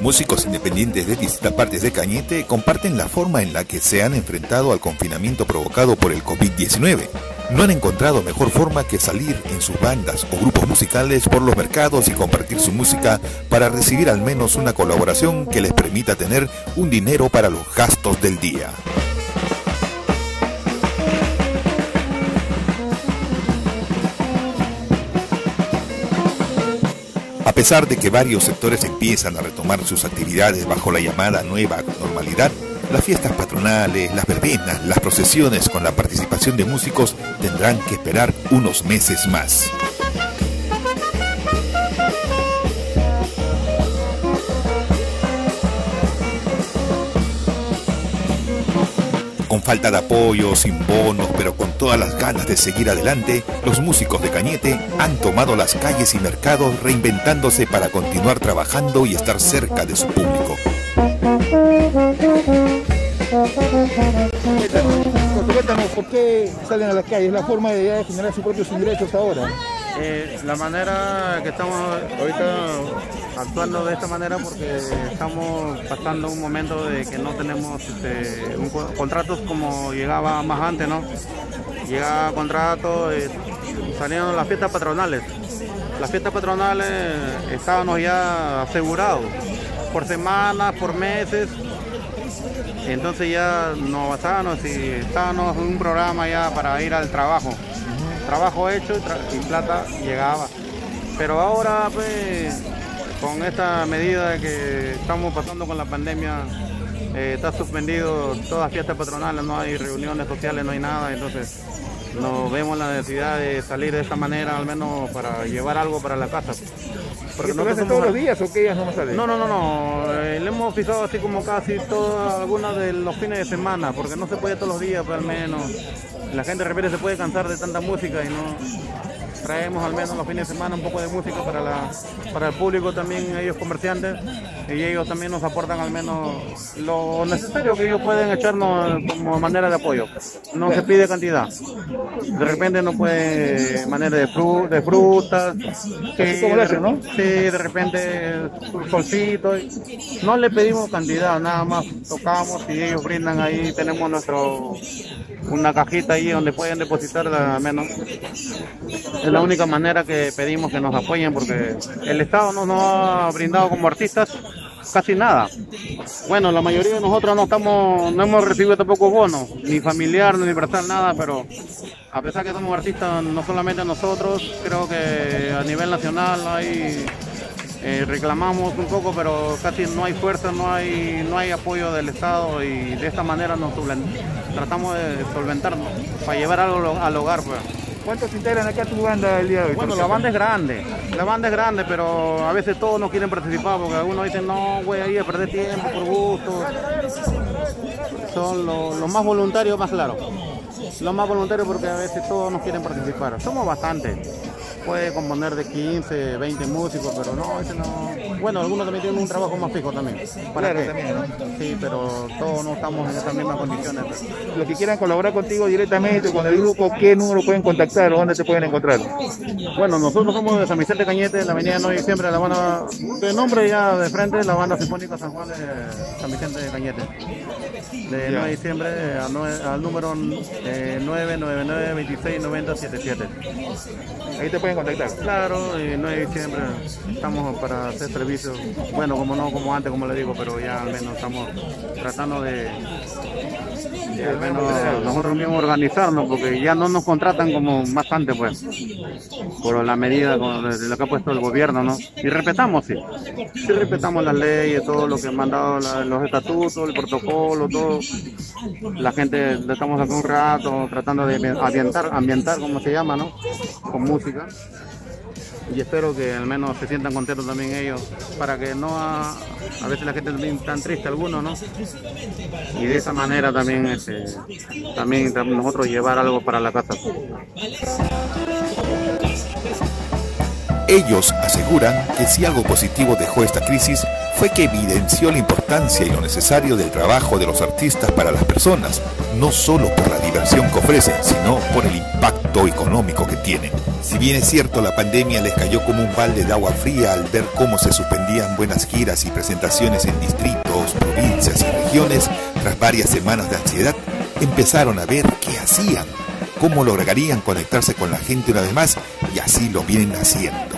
Músicos independientes de distintas partes de Cañete comparten la forma en la que se han enfrentado al confinamiento provocado por el COVID-19. No han encontrado mejor forma que salir en sus bandas o grupos musicales por los mercados y compartir su música para recibir al menos una colaboración que les permita tener un dinero para los gastos del día. Pesar de que varios sectores empiezan a retomar sus actividades bajo la llamada nueva normalidad, las fiestas patronales, las verbenas, las procesiones con la participación de músicos tendrán que esperar unos meses más. Falta de apoyo, sin bonos, pero con todas las ganas de seguir adelante, los músicos de Cañete han tomado las calles y mercados reinventándose para continuar trabajando y estar cerca de su público. Cuéntanos, ¿por qué salen a las calles? ¿La forma de generar sus propios ingresos ahora? Eh, la manera que estamos ahorita actuando de esta manera porque estamos pasando un momento de que no tenemos este, contratos como llegaba más antes, ¿no? Llegaba contrato, eh, salieron las fiestas patronales. Las fiestas patronales estábamos ya asegurados por semanas, por meses. Entonces ya nos basábamos y estábamos en un programa ya para ir al trabajo trabajo hecho y, plata llegaba. Pero ahora, pues, con esta medida que estamos pasando con la pandemia, eh, está suspendido todas fiestas patronales, no hay reuniones sociales, no hay nada, entonces nos vemos la necesidad de salir de esta manera, al menos para llevar algo para la casa. Porque no hacen todos los días o qué días no salen? No, no, no, no. Eh, le hemos fijado así como casi todas algunas de los fines de semana, porque no se puede todos los días, pero pues, al menos la gente de repente se puede cansar de tanta música y no traemos al menos los fines de semana un poco de música para, la, para el público también, ellos comerciantes, y ellos también nos aportan al menos lo necesario que ellos pueden echarnos como manera de apoyo. No se pide cantidad. De repente no puede manera de, de frutas. Sí, ¿no? Sí, de repente solcito. No le pedimos cantidad, nada más tocamos y ellos brindan ahí, tenemos nuestro una cajita ahí donde pueden depositar la menos. Es la única manera que pedimos que nos apoyen porque el Estado no nos ha brindado como artistas casi nada. Bueno, la mayoría de nosotros no estamos, no hemos recibido tampoco bonos, ni familiar, ni universal, nada, pero a pesar que somos artistas, no solamente nosotros, creo que a nivel nacional hay eh, reclamamos un poco, pero casi no hay fuerza, no hay, no hay apoyo del Estado y de esta manera nos tratamos de solventarnos para llevar algo al hogar. Pues. ¿Cuántos integran acá tu banda el día de hoy? Bueno, la banda es grande, la banda es grande, pero a veces todos no quieren participar porque algunos dicen, no, voy a ir a perder tiempo por gusto. Son los, más voluntarios, más claro. Los más voluntarios porque a veces todos no quieren participar. Somos bastantes puede componer de 15, 20 músicos, pero no, ese no. Bueno, algunos también tienen un trabajo más fijo también. ¿Para claro, también, ¿no? Sí, pero todos no estamos en esas mismas condiciones. Los que quieran colaborar contigo directamente con el grupo, ¿qué número pueden contactar o dónde te pueden encontrar? Bueno, nosotros somos de San Vicente Cañete, la avenida 9 de diciembre, la banda, de nombre ya de frente, la banda sinfónica San Juan de San Vicente de Cañete. De 9 de diciembre al número eh, 999 26 90 77. Ahí te pueden contactar. Claro, y 9 de diciembre estamos para hacer servicio. Bueno, como no como antes, como le digo, pero ya al menos estamos tratando de, al menos nosotros mismos organizarnos, porque ya no nos contratan como más antes, pues, por la medida de lo que ha puesto el gobierno, ¿no? Y respetamos, sí. Sí respetamos las leyes, todo lo que han mandado los estatutos, el protocolo, todo. La gente, estamos aquí un rato tratando de ambientar, ambientar, como se llama, ¿no? Con música. Y espero que al menos se sientan contentos también ellos para que no a, veces la gente también tan triste alguno no y de esa manera también este, también nosotros llevar algo para la casa. Ellos aseguran que si algo positivo dejó esta crisis fue que evidenció la importancia y lo necesario del trabajo de los artistas para las personas, no solo por la diversión que ofrecen, sino por el impacto económico que tienen. Si bien es cierto, la pandemia les cayó como un balde de agua fría al ver cómo se suspendían buenas giras y presentaciones en distritos, provincias y regiones, tras varias semanas de ansiedad, empezaron a ver qué hacían, cómo lograrían conectarse con la gente una vez más y así lo vienen haciendo.